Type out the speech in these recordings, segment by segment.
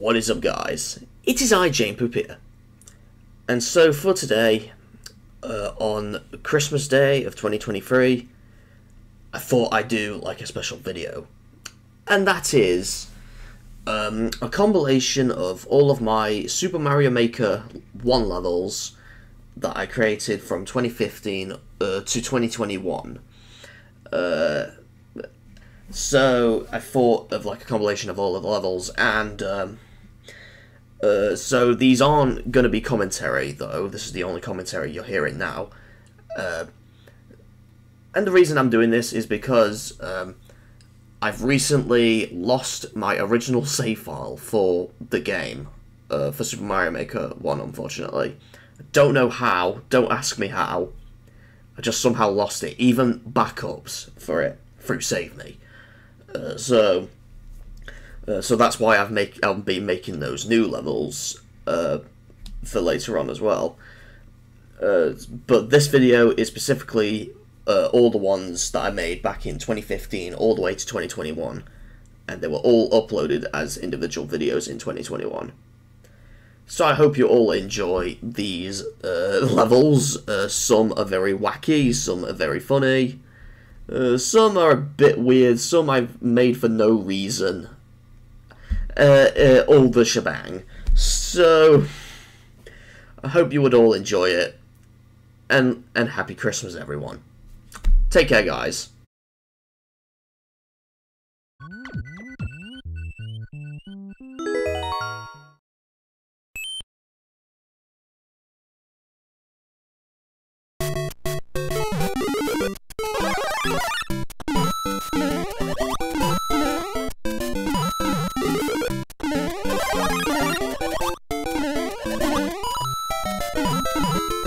What is up guys? It is I, JNPoop here. And so for today, uh, on Christmas Day of 2023, I thought I'd do like a special video. And that is um, a compilation of all of my Super Mario Maker 1 levels that I created from 2015 uh, to 2021. Uh, so I thought of like a compilation of all of the levels and um, uh, so these aren't going to be commentary, though. This is the only commentary you're hearing now. Uh, and the reason I'm doing this is because um, I've recently lost my original save file for the game, uh, for Super Mario Maker 1, unfortunately. I don't know how, don't ask me how. I just somehow lost it, even backups for it through SaveMii. Uh, so, uh, so that's why I've make I'll be making those new levels uh, for later on as well. Uh, but this video is specifically uh, all the ones that I made back in 2015 all the way to 2021, and they were all uploaded as individual videos in 2021. So I hope you all enjoy these uh, levels. some are very wacky, some are very funny. Some are a bit weird, some I've made for no reason, uh, uh, all the shebang. So, I hope you would all enjoy it. And, and happy Christmas, everyone. Take care, guys. You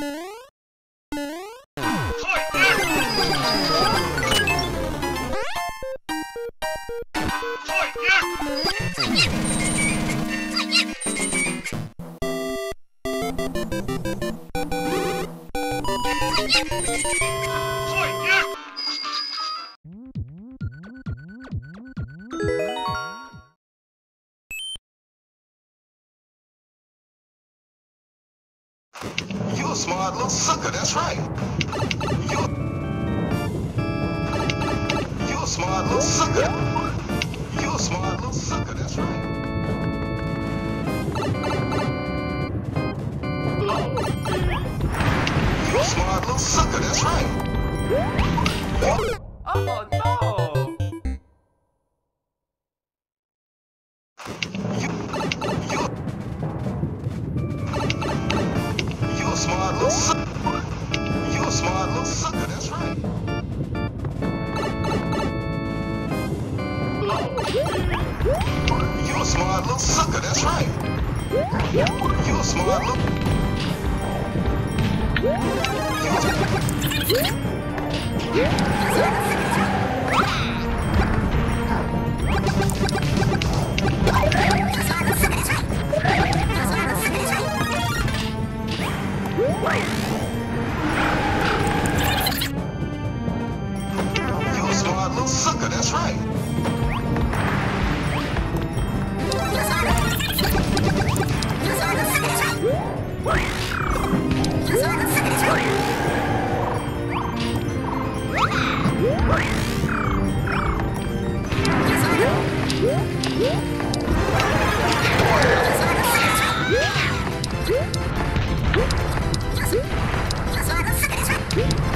You! A Oh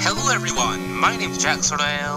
Hello, everyone. My name is Jack Sorrell.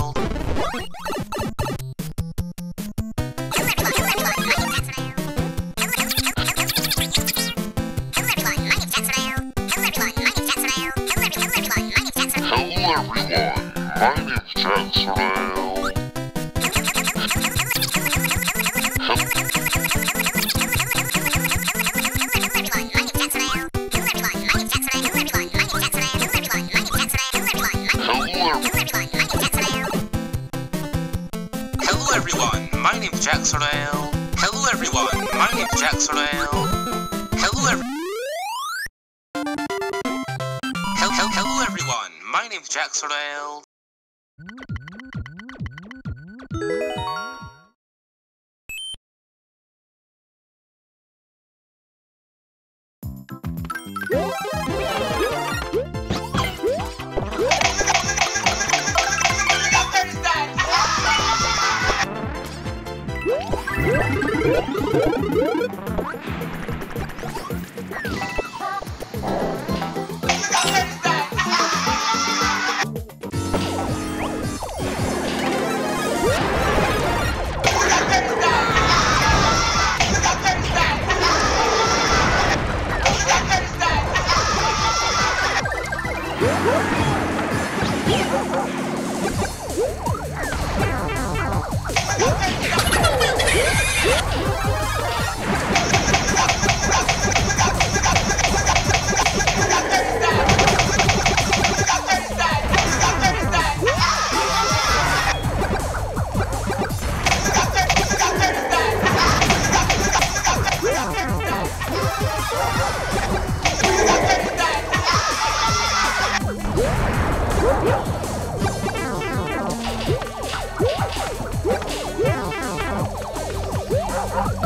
Oh!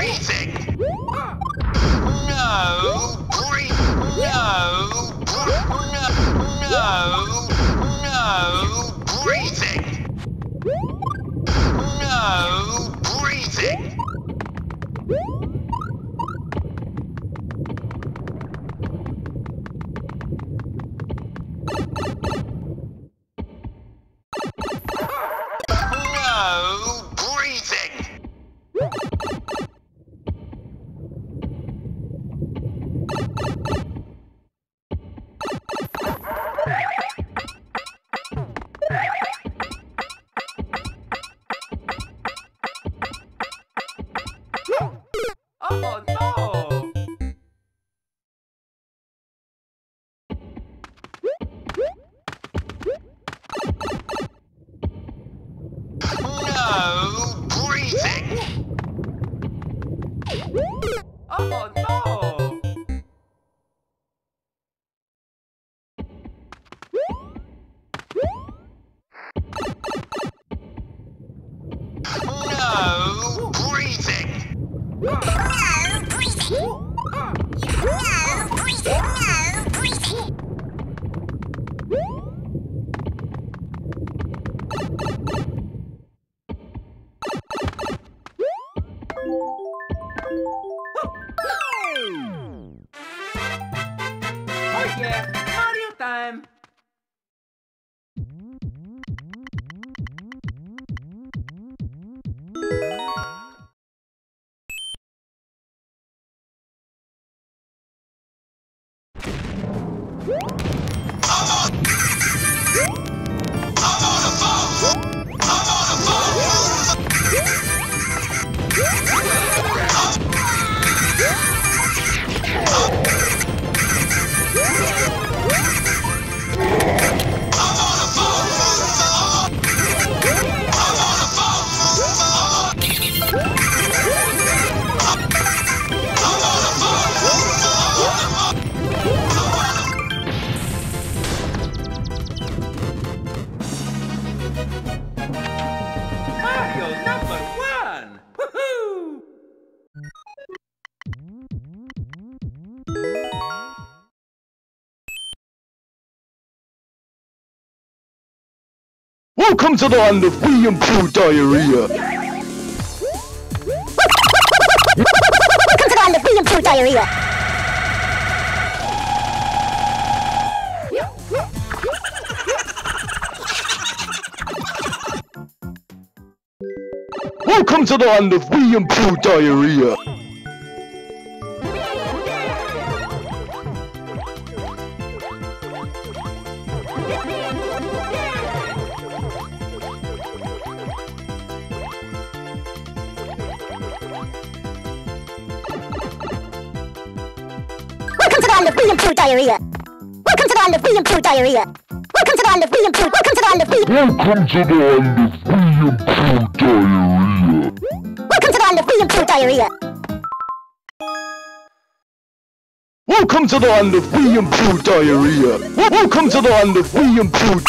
breathing! No! Breathe! No! No! No! Breathing! No! Breathing! Welcome to the land of William Pooh Diarrhea. Welcome to the land of William Pooh Diarrhea. Welcome to the land of William Pooh Diarrhea. Diarrhea. Welcome to the land of William Pooh Diarrhea. Welcome to the land of William Pooh. Welcome to the land of William. Welcome to the land of William Pooh Diarrhea. Welcome to the land of William Pooh Diarrhea. Welcome to the land of William Pooh Diarrhea. Welcome to the land of William Pooh.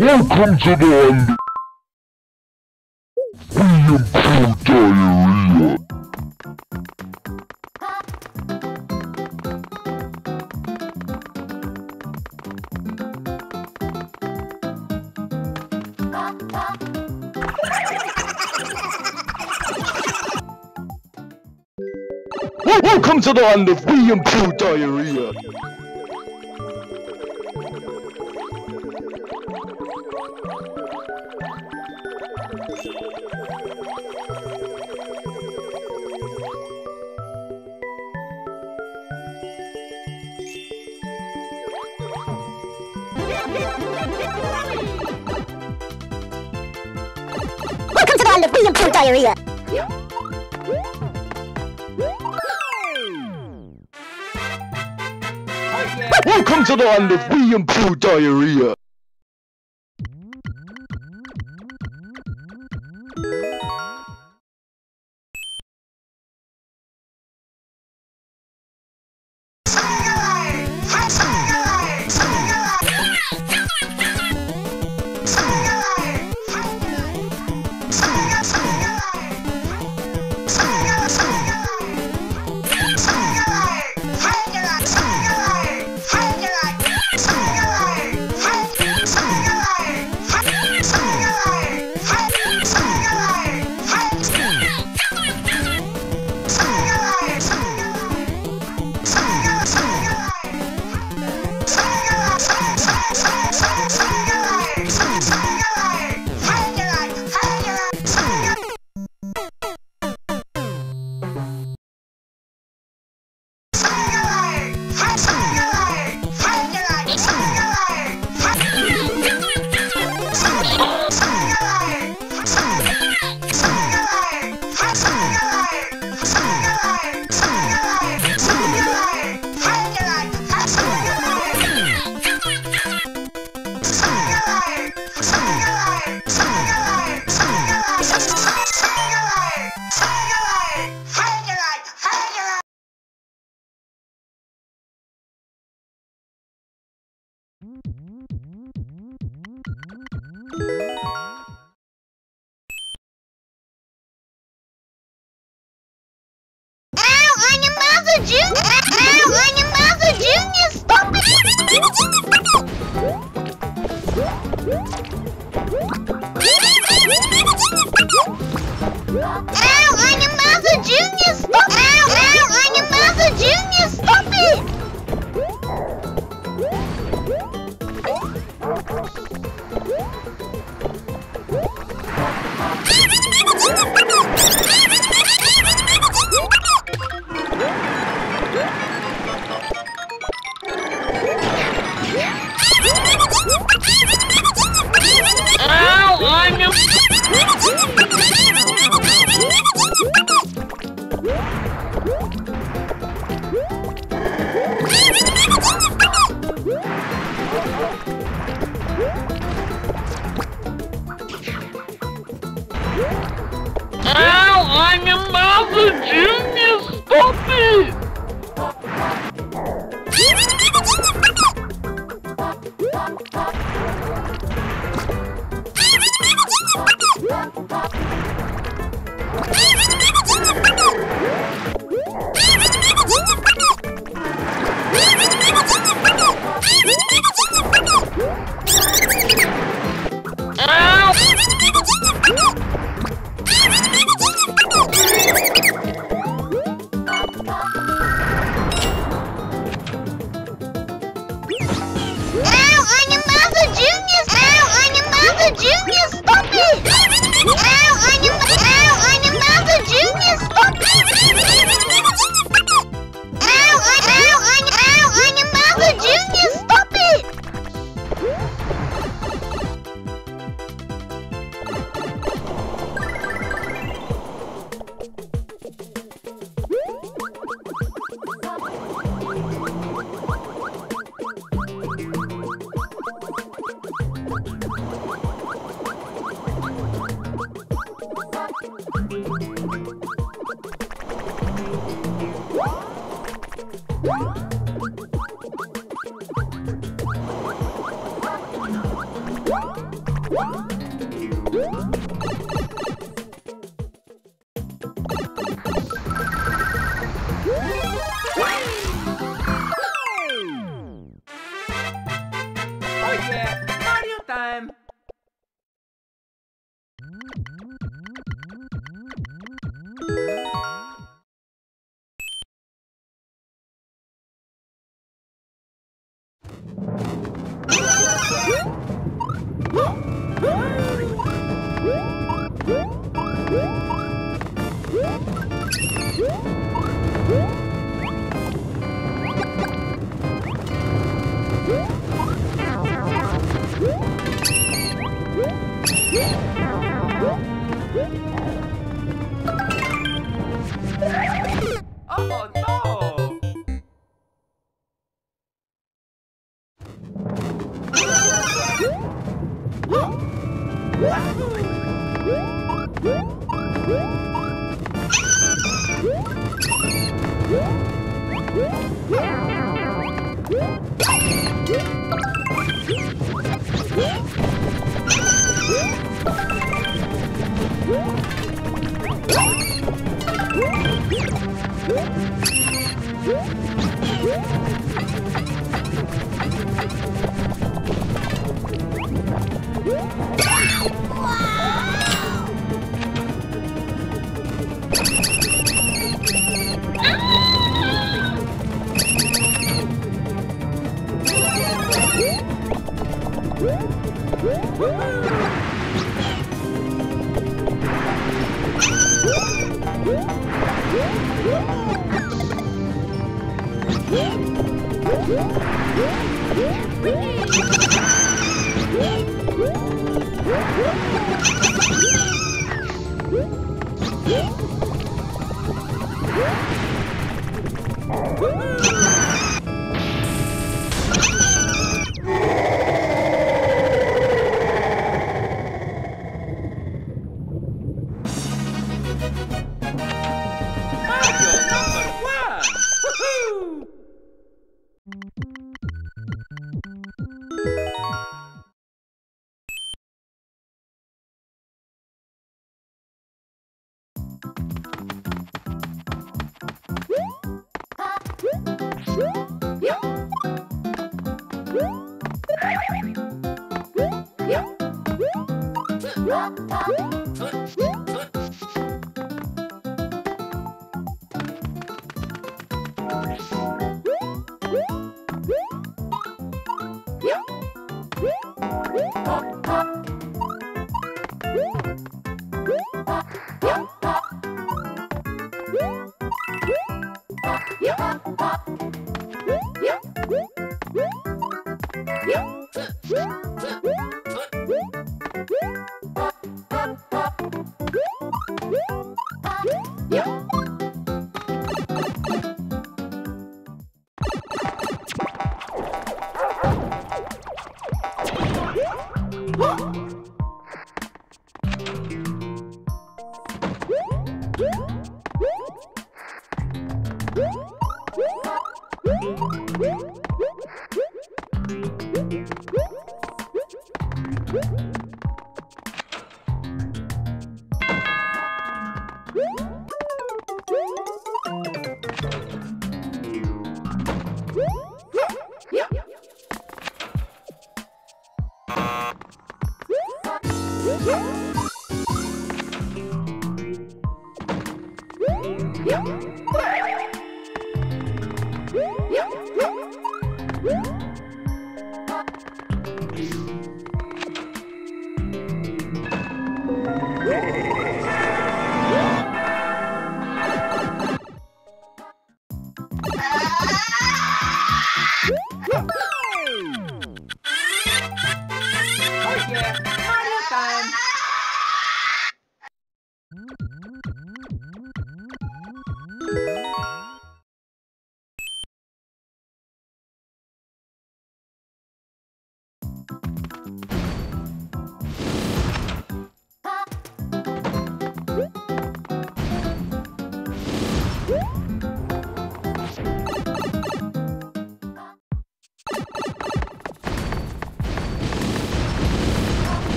Welcome to the land. William Pooh Diarrhea. Welcome to the land of William Pooh Diarrhea. Welcome to the land of William Pooh Diarrhea. Welcome to the land of William Pooh Diarrhea.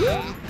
Oh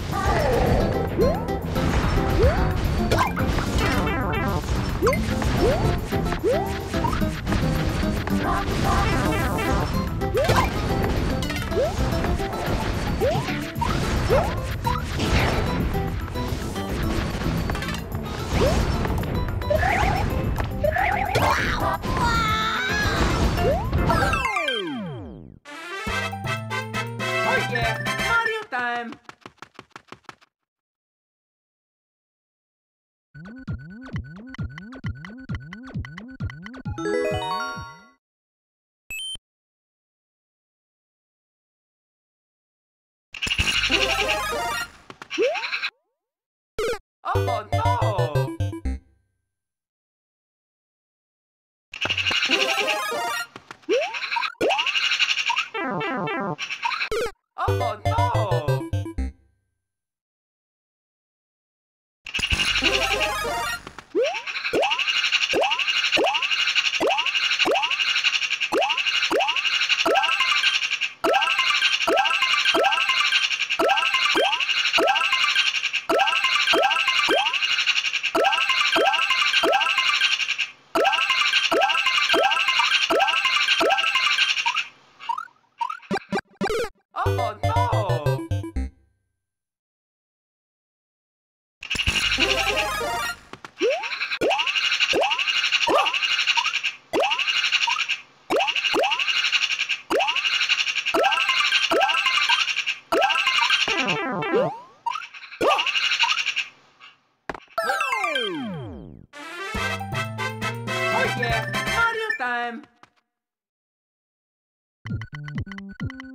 Oh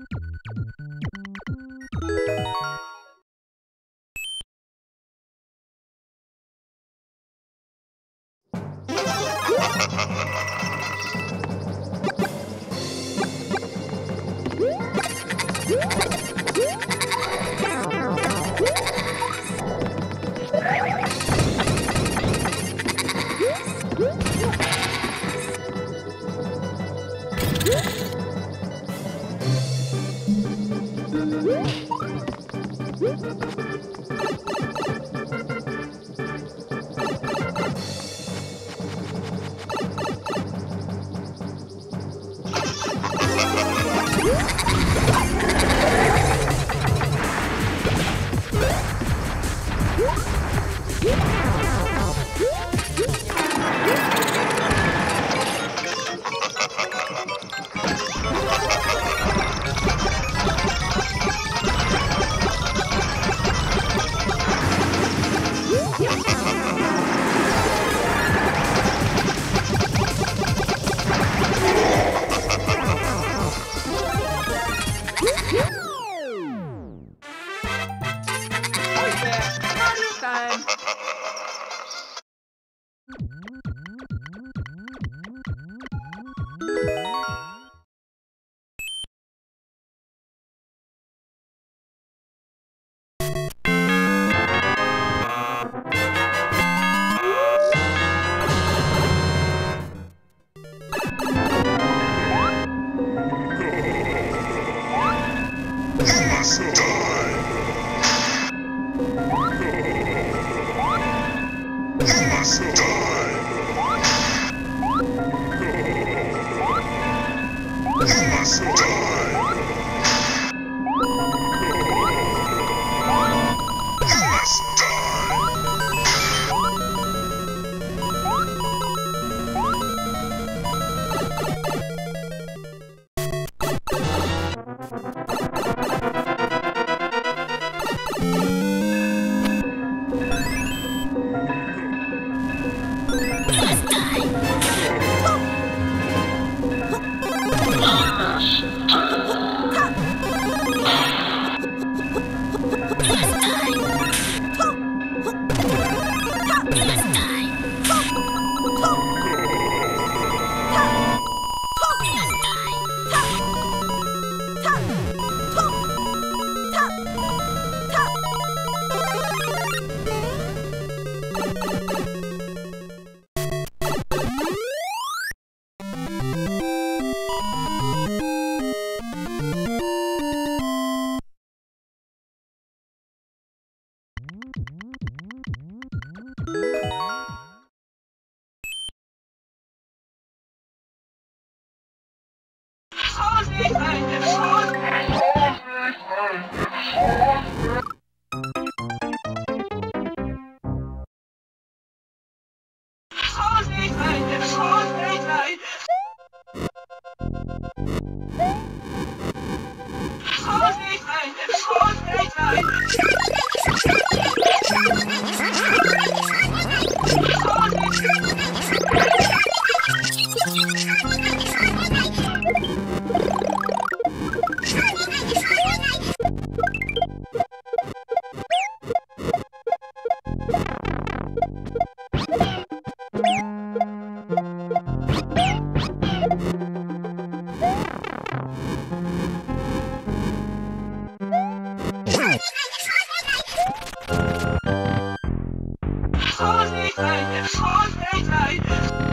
Sunday night, Sunday night.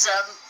Massive um,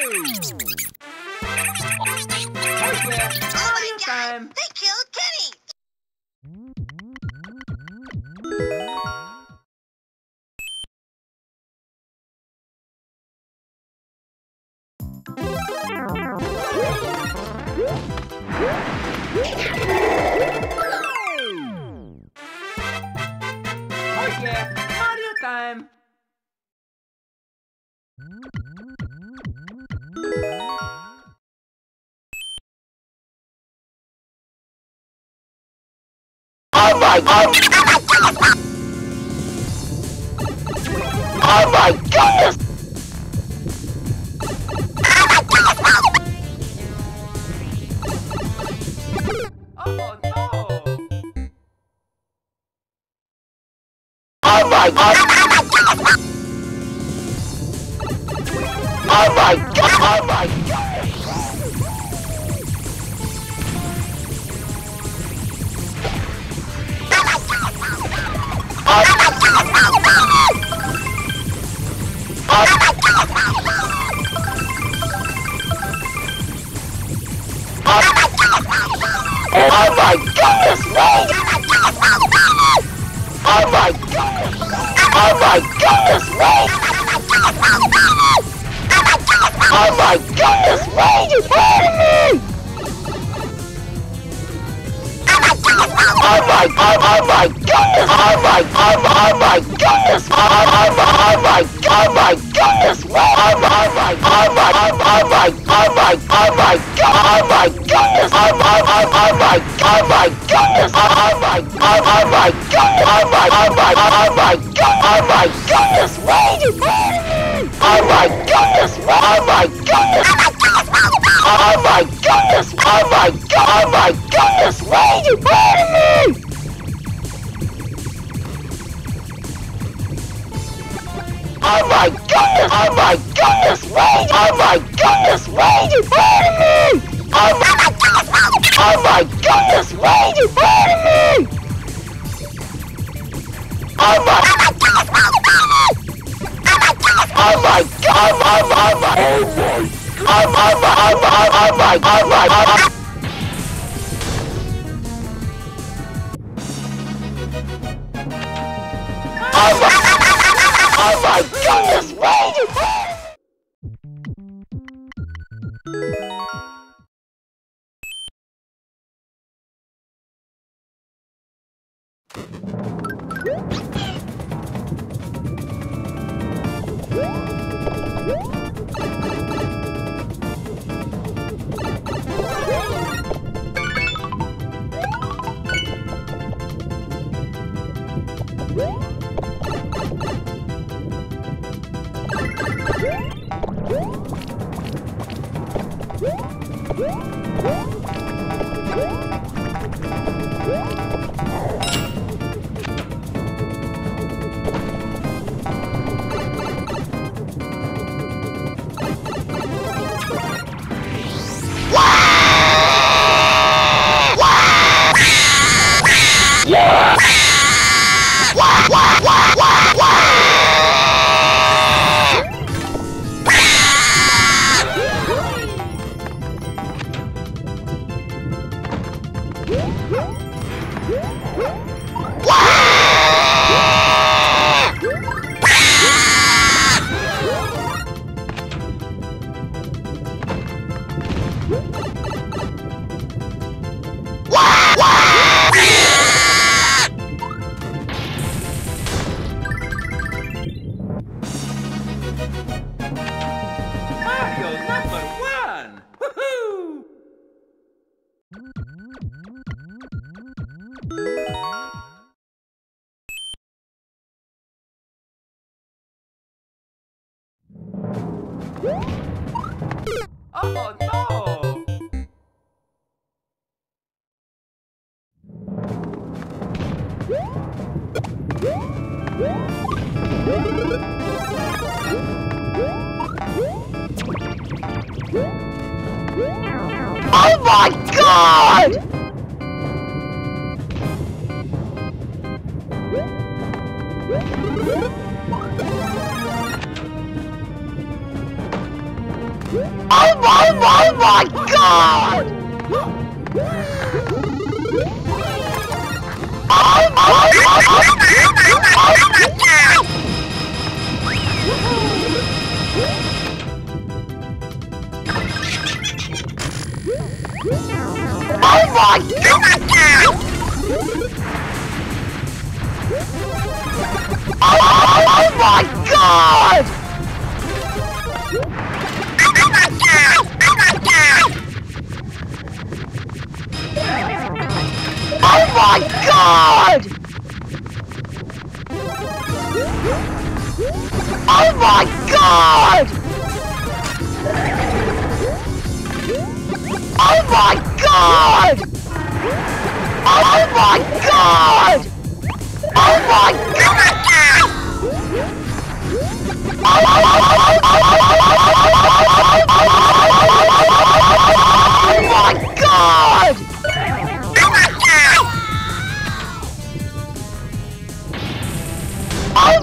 Oh my god! Time. They killed Oh my god! Oh my goodness! Oh no! My god! Oh my god! Oh my god! Oh my goodness, wait! Oh my goodness! Oh my goodness, wait! Oh my goodness, wait! It's hurting me! Oh my, oh, oh my goodness! Oh my, oh, oh my goodness! Oh, oh, oh, oh my, oh my goodness! Wait! Oh my, oh my, oh my, oh, oh my, oh my, oh my! Oh my goodness! Oh, oh, oh, oh my, oh my goodness! Oh, oh my, oh, oh my goodness! Oh my, oh my, oh my! Oh my goodness! Wait! Me! Oh my goodness! Oh my goodness! Oh my goodness! Oh my god! Oh my goodness! Wait! It's hurting me! Oh my goodness! Oh my goodness! Wait! Oh my goodness! Wait! It's hurting me! Oh my god Oh my goodness! Wait! It's hurting me! Oh my Oh my god! Oh my oh my oh my Oh my oh my oh my oh my oh my Oh my Oh my Oh my, goodness! Wait! It's hurting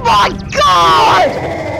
my god!